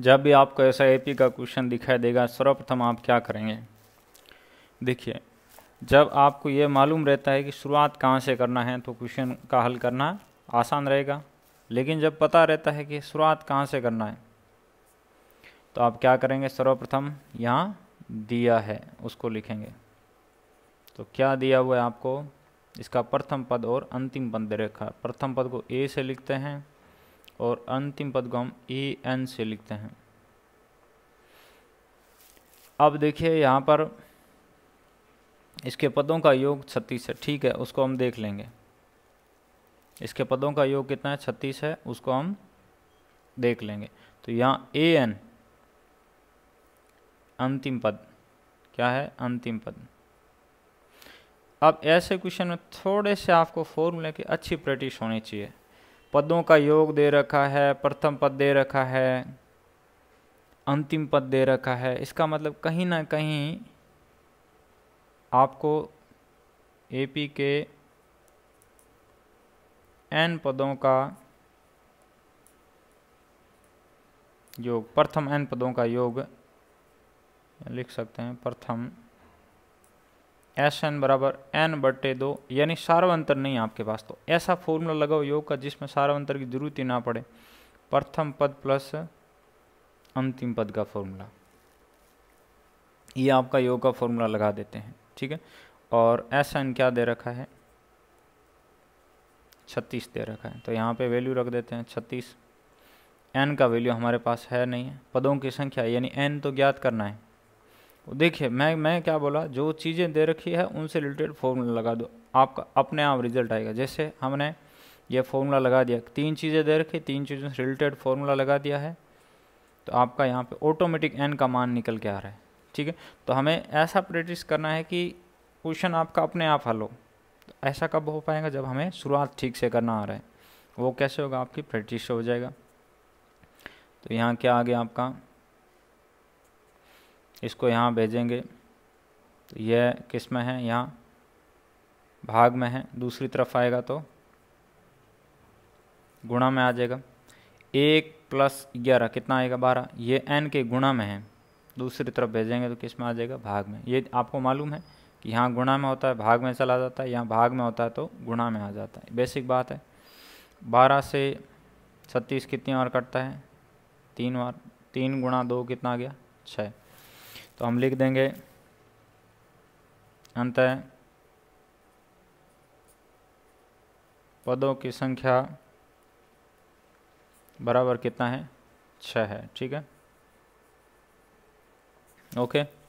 जब भी आपको ऐसा एपी का क्वेश्चन दिखाई देगा, सर्वप्रथम आप क्या करेंगे? देखिए, जब आपको ये मालूम रहता है कि शुरुआत कहाँ से करना है तो क्वेश्चन का हल करना आसान रहेगा। लेकिन जब पता रहता है कि शुरुआत कहाँ से करना है तो आप क्या करेंगे? सर्वप्रथम यहाँ दिया है, उसको लिखेंगे। तो क्या दिया हुआ है आपको? इसका प्रथम पद और अंतिम पद दे रखा है। प्रथम पद को ए से लिखते हैं। और अंतिम पद को हम ए एन से लिखते हैं। अब देखिए यहाँ पर इसके पदों का योग छत्तीस है, ठीक है, उसको हम देख लेंगे। इसके पदों का योग कितना है, छत्तीस है, उसको हम देख लेंगे। तो यहाँ ए एन, अंतिम पद, क्या है, अंतिम पद। अब ऐसे क्वेश्चन में थोड़े से आपको फॉर्मूले की अच्छी प्रैक्टिस होनी चाहिए। पदों का योग दे रखा है, प्रथम पद दे रखा है, अंतिम पद दे रखा है। इसका मतलब कहीं ना कहीं आपको एपी के एन पदों का योग, प्रथम एन पदों का योग लिख सकते हैं। प्रथम एस एन बराबर एन बटे दो, यानी सार्वंतर नहीं है आपके पास। तो ऐसा फॉर्मूला लगाओ योग का जिसमें सार्वंतर की ज़रूरत ही ना पड़े। प्रथम पद प्लस अंतिम पद का फॉर्मूला। ये आपका योग का फॉर्मूला लगा देते हैं, ठीक है? और एस एन क्या दे रखा है? छत्तीस दे रखा है। तो यहाँ पे वैल्यू रख देते हैं, छत्तीस। एन का वैल्यू हमारे पास है नहीं है। पदों की संख्या, यानी एन तो ज्ञात करना है। देखिए, मैं मैं क्या बोला? जो चीज़ें दे रखी है, उनसे रिलेटेड फॉर्मूला लगा दो। आपका, अपने आप रिज़ल्ट आएगा। जैसे हमने ये फॉर्मूला लगा दिया, तीन चीज़ें दे रखी, तीन चीज़ों से रिलेटेड फॉर्मूला लगा दिया है तो आपका यहाँ पे ऑटोमेटिक एन का मान निकल के आ रहा है। ठीक है? तो हमें ऐसा प्रैक्टिस करना है कि क्वेश्चन आपका अपने आप हल हो। तो ऐसा कब हो पाएगा? जब हमें शुरुआत ठीक से करना आ रहा है। वो कैसे होगा? आपकी प्रैक्टिस हो जाएगा। तो यहाँ क्या आ गया आपका? इसको यहाँ भेजेंगे। तो यह किसमें है? यहाँ भाग में है। दूसरी तरफ़ आएगा तो गुणा में आ जाएगा। एक प्लस ग्यारह, कितना आएगा? बारह। ये एन के गुणा में है। दूसरी तरफ़ भेजेंगे तो किसमें आ जाएगा? भाग में। ये आपको मालूम है कि यहाँ गुणा में होता है, भाग में चला जाता है। यहाँ भाग में होता है तो गुणा में आ जाता है। बेसिक बात है। बारह से छत्तीस कितनी बार कटता है? तीन बार तीन गुणा दो कितना आ गया? छः तो हम लिख देंगे अंत पदों की संख्या बराबर कितना है? छः है, ठीक है? ओके।